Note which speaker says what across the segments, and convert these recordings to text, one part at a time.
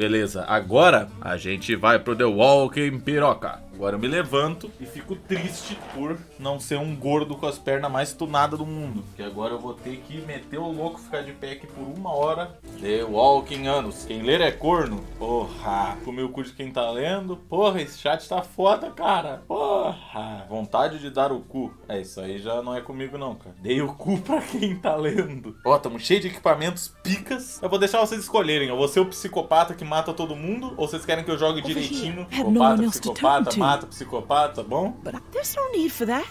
Speaker 1: Beleza, agora a gente vai pro The Walking Piroca. Agora eu me levanto e fico triste por não ser um gordo com as pernas mais tunadas do mundo. Porque agora eu vou ter que meter o louco, ficar de pé aqui por uma hora. The Walking Anos. Quem ler é corno. Porra. Comi o cu de quem tá lendo. Porra, esse chat tá foda, cara. Porra. Vontade de dar o cu. É, isso aí já não é comigo não, cara. Dei o cu pra quem tá lendo. Ó, tamo cheio de equipamentos picas. Eu vou deixar vocês escolherem. Eu vou ser o psicopata que mata todo mundo? Ou vocês querem que eu jogue direitinho? Psicopata, psicopata, mata psicopata, bom?
Speaker 2: But there's no need for that.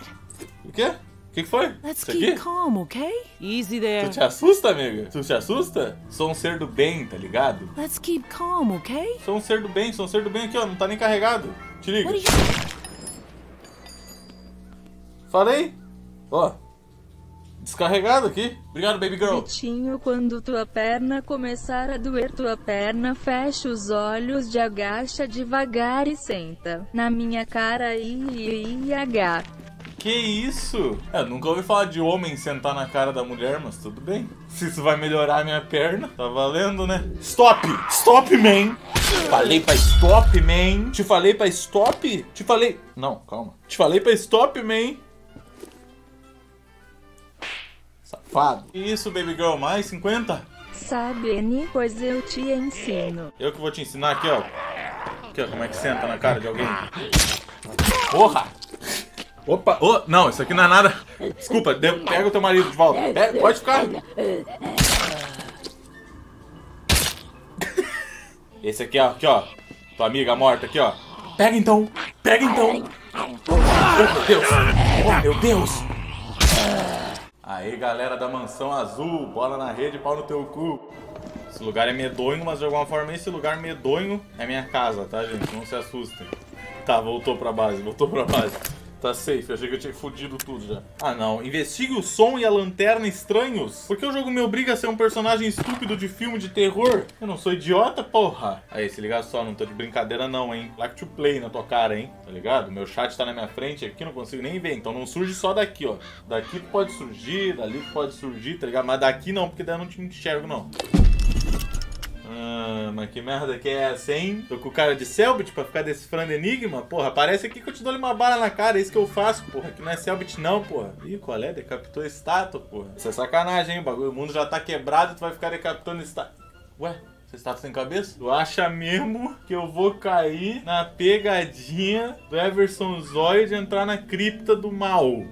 Speaker 1: O quê? O que, que foi?
Speaker 2: Let's
Speaker 1: Isso
Speaker 2: keep
Speaker 1: aqui?
Speaker 2: calm, okay? Easy there.
Speaker 1: Tu te assusta, amiga? Tu te assusta? Sou um ser do bem, tá ligado?
Speaker 2: Let's keep calm, okay?
Speaker 1: Sou um ser do bem, sou um ser do bem aqui, ó. Não tá nem carregado. Te liga.
Speaker 2: What are you...
Speaker 1: Falei? Ó. Descarregado aqui. Obrigado, baby girl.
Speaker 3: Vitinho, quando tua perna começar a doer tua perna, fecha os olhos de agacha devagar e senta. Na minha cara I, I, H.
Speaker 1: Que isso? É, nunca ouvi falar de homem sentar na cara da mulher, mas tudo bem. Se isso vai melhorar a minha perna, tá valendo, né? Stop! Stop, man! Falei pra stop, man! Te falei pra stop? Te falei. Não, calma. Te falei pra stop, man! Safado. Que isso, baby girl? Mais 50?
Speaker 3: Sabe, N, pois eu te ensino.
Speaker 1: Eu que vou te ensinar aqui, ó. Aqui, ó, como é que senta na cara de alguém. Porra! Opa! Oh, não, isso aqui não é nada. Desculpa, de- pega o teu marido de volta. É, pode ficar. Esse aqui, ó, aqui, ó. Tua amiga morta aqui, ó. Pega então! Pega então! Oh, meu Deus! Oh, meu Deus! Aí, galera da mansão azul, bola na rede, pau no teu cu. Esse lugar é medonho, mas de alguma forma esse lugar medonho é minha casa, tá, gente? Não se assustem. Tá, voltou pra base, voltou pra base. Tá safe, eu achei que eu tinha fudido tudo já. Ah, não. Investigue o som e a lanterna estranhos. Por que o jogo me obriga a ser um personagem estúpido de filme de terror? Eu não sou idiota, porra. Aí, se liga só, não tô de brincadeira não, hein. Like to play na tua cara, hein. Tá ligado? Meu chat tá na minha frente aqui, não consigo nem ver. Então não surge só daqui, ó. Daqui pode surgir, dali pode surgir, tá ligado? Mas daqui não, porque daí eu não te enxergo, não. Ah, mas que merda que é essa, hein? Tô com cara de Selbit pra ficar decifrando enigma? Porra, parece aqui que eu te dou uma bala na cara, é isso que eu faço, porra. Que não é Selbit não, porra. Ih, qual é? Decapitou estátua, porra. Isso é sacanagem, hein? O bagulho, o mundo já tá quebrado e tu vai ficar decapitando estátua. Ué? Você está sem cabeça? Tu acha mesmo que eu vou cair na pegadinha do Everson Zóio de entrar na cripta do mal?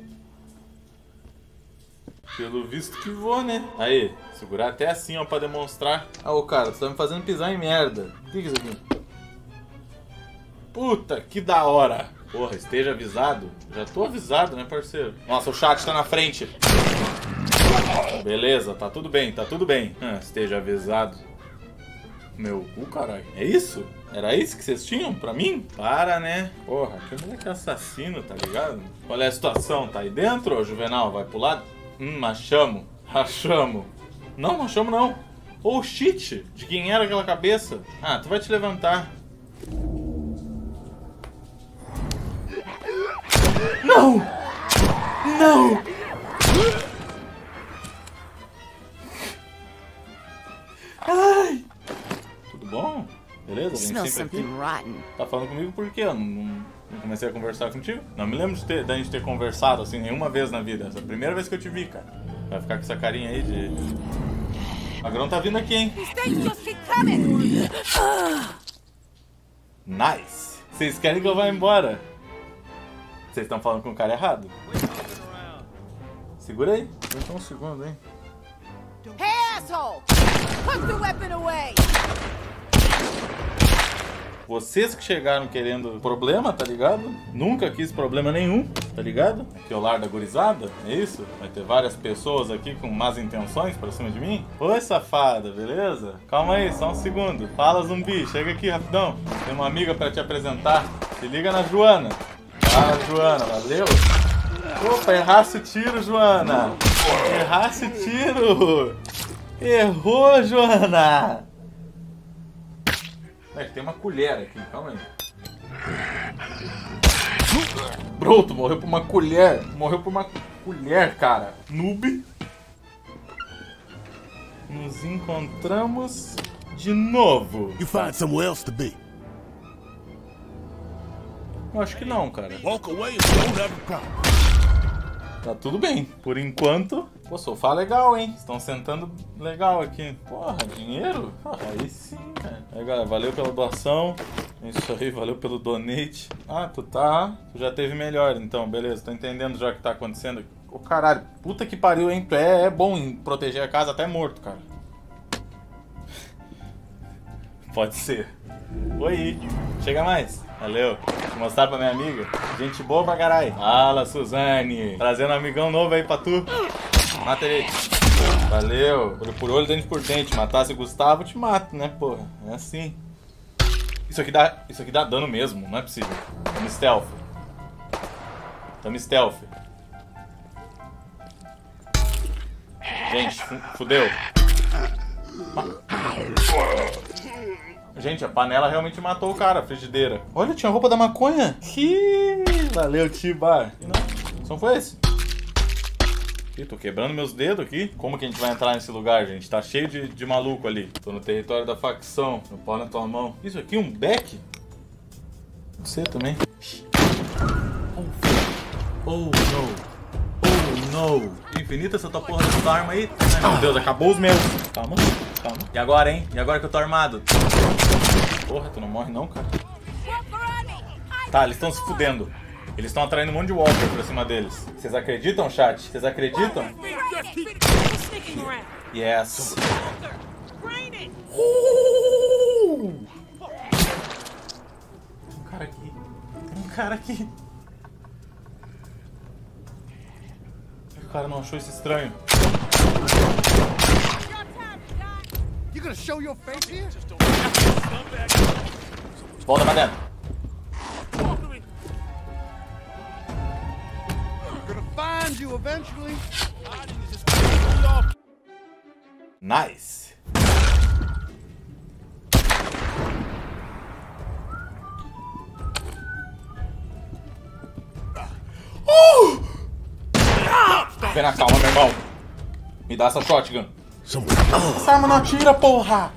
Speaker 1: Pelo visto que vou, né? Aí, segurar até assim, ó, pra demonstrar. Ah, ô cara, tu tá me fazendo pisar em merda. O que é isso aqui? Puta, que da hora. Porra, esteja avisado. Já tô avisado, né, parceiro? Nossa, o chat tá na frente. Beleza, tá tudo bem, tá tudo bem. Ah, esteja avisado. Meu cu, caralho. É isso? Era isso que vocês tinham pra mim? Para, né? Porra, que moleque assassino, tá ligado? É a situação? Tá aí dentro, ô Juvenal? Vai pro lado? Hum, achamos. Achamos. Não, achamos não. Oh, shit. De quem era aquela cabeça? Ah, tu vai te levantar. Não! Não! Beleza? Vem
Speaker 2: Smells
Speaker 1: sempre aqui. Tá falando comigo por quê? Eu não, não- comecei a conversar contigo? Não me lembro de ter, da gente ter conversado assim nenhuma vez na vida. Essa é a primeira vez que eu te vi, cara. Vai ficar com essa carinha aí de. O Magrão tá vindo aqui, hein? Nice! Vocês querem que eu vá embora? Vocês estão falando com o cara errado. Segura aí. Só um segundo, hein?
Speaker 4: Hey, asshole! Put the weapon away!
Speaker 1: Vocês que chegaram querendo problema, tá ligado? Nunca quis problema nenhum, tá ligado? Aqui é o lar da gurizada, é isso? Vai ter várias pessoas aqui com más intenções pra cima de mim? Oi, safada, beleza? Calma aí, só um segundo. Fala, zumbi, chega aqui rapidão. Tem uma amiga pra te apresentar. Se liga na Joana. Ah, Joana, valeu? Opa, errasse o tiro, Joana! Errasse o tiro! Errou, Joana! É, tem uma colher aqui, calma aí. Pronto, morreu por uma colher. Morreu por uma colher, cara. Noob. Nos encontramos de novo.
Speaker 5: You find somewhere else to be.
Speaker 1: Eu acho que não, cara.
Speaker 5: Walk away and don't have a.
Speaker 1: Tá tudo bem. Por enquanto. Pô, sofá legal, hein? Estão sentando legal aqui. Porra, dinheiro? Porra, aí sim, galera, valeu pela doação. Isso aí, valeu pelo donate. Ah, tu tá. Tu já teve melhor, então, beleza. Tô entendendo já o que tá acontecendo. Ô caralho, puta que pariu, hein? Tu é, é bom em proteger a casa até morto, cara. Pode ser. Oi, chega mais. Valeu. Vou mostrar pra minha amiga. Gente boa pra caralho. Fala, Suzane. Trazendo um amigão novo aí pra tu. Mata ele. Valeu. Olho por olho, dente por dente. Matasse Gustavo, te mato, né, porra? É assim. Isso aqui dá, isso aqui dá dano mesmo, não é possível. Tamo stealth. Tamo stealth. Gente, fu- fudeu. Gente, a panela realmente matou o cara, a frigideira. Olha, tinha roupa da maconha. Ih, valeu, Tiba. Não, Só foi esse. Ih, tô quebrando meus dedos aqui. Como que a gente vai entrar nesse lugar, gente? Tá cheio de, de maluco ali. Tô no território da facção. Meu pau na tua mão. Isso aqui, um beck? Você também. Oh, no. Oh, no. Infinita essa tua porra dessa arma aí. Ai, meu Deus, acabou os meus. Calma, calma. E agora, hein? E agora que eu tô armado? Porra, tu não morre não, cara? Tá, eles estão se fudendo. Eles estão atraindo um monte de walker pra cima deles. Vocês acreditam, chat? Vocês acreditam? Yes. Uh! Tem um cara aqui. Tem um cara aqui. O cara não achou isso estranho.
Speaker 5: You gonna show your face here?
Speaker 1: Volta pra dentro.
Speaker 5: You eventually.
Speaker 1: Nice. Uh! Vem na calma, meu irmão. Me dá essa shotgun. Essa arma não atira, porra!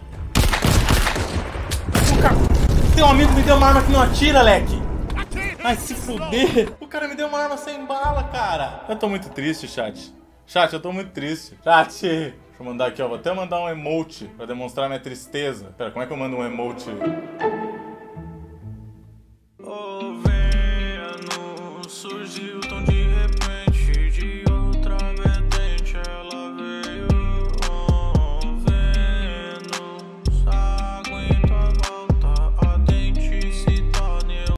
Speaker 1: Tem um amigo que me deu uma arma que não atira, leque! Ai, se fuder! O cara me deu uma arma sem bala, cara! Eu tô muito triste, chat. Chat, eu tô muito triste. Chat! Deixa eu mandar aqui, ó. Vou até mandar um emote pra demonstrar minha tristeza. Pera, como é que eu mando um emote?